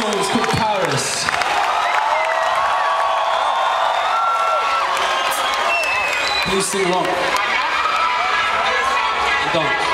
song is called Paris. Please sing along. And dance.